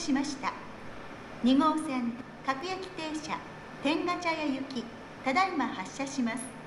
しました。2号線各駅停車天ヶ茶屋行きただいま発車します。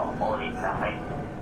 ございませんはい。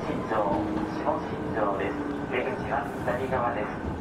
信条、下信条です。出口は左側です。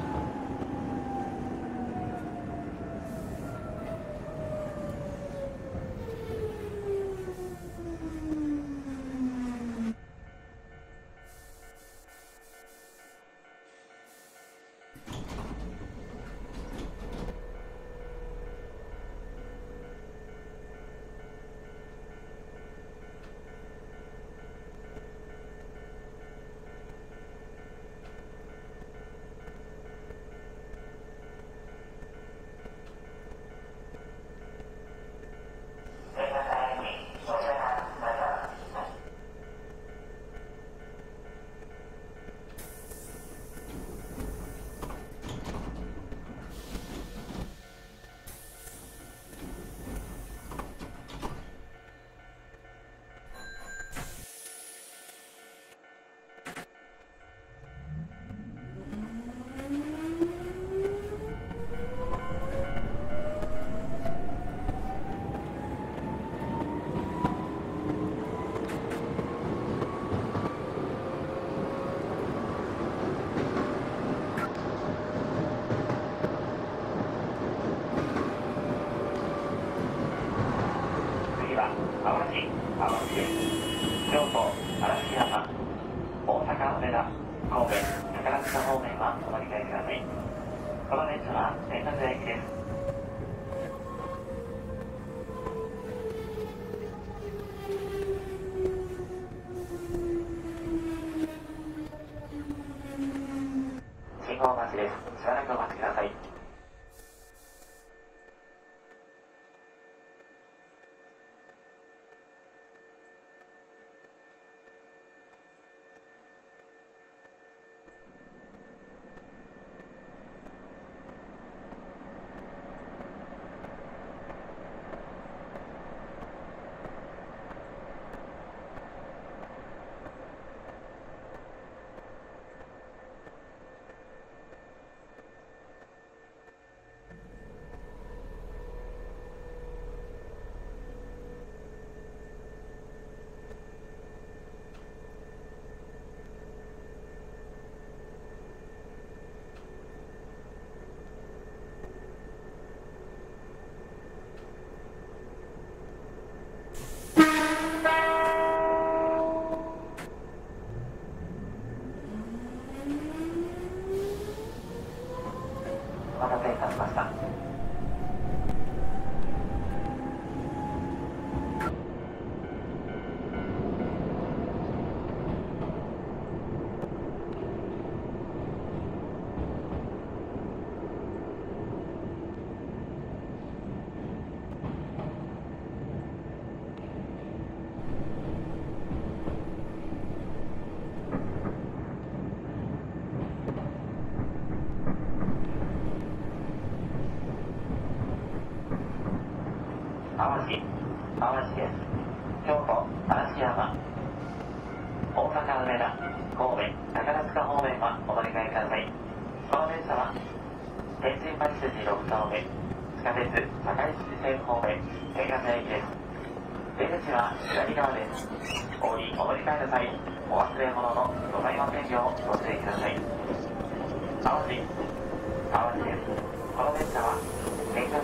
方神戸田塚方面はお乗り換えください。この電車は天神橋筋6丁目地下鉄堺筋線方面天下線駅です。出口は左側です。お降りお乗り換えの際お忘れ物のございませんようご注意ください。淡路淡路です。この電車は沿岸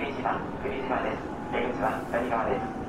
国島国島です。出口は左側です？